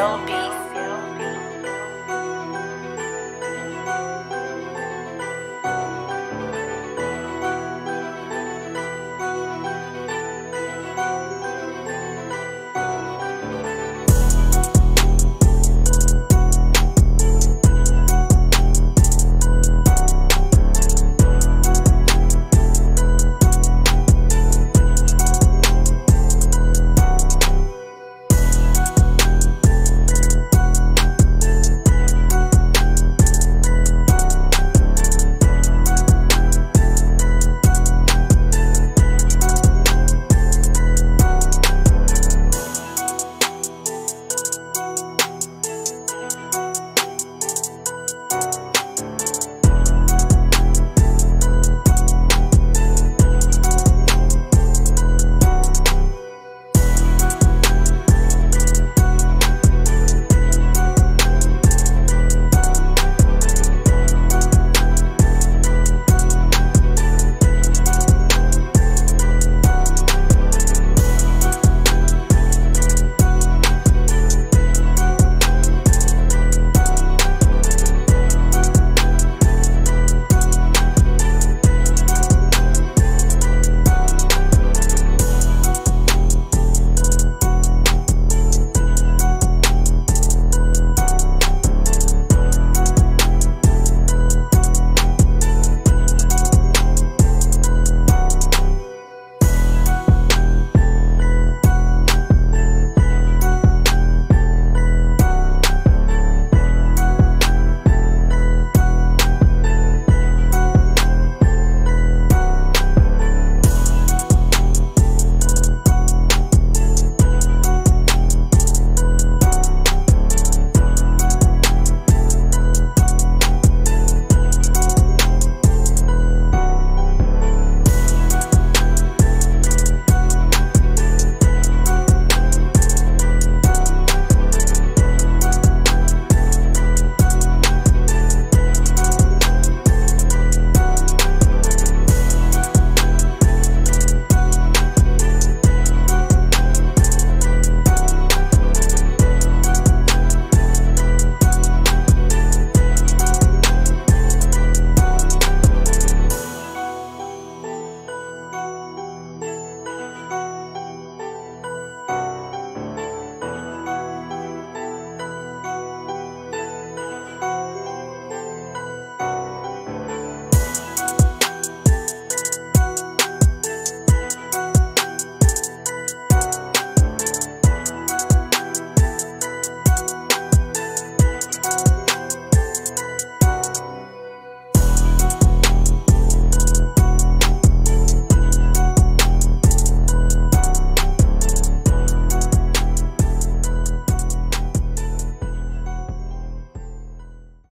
will be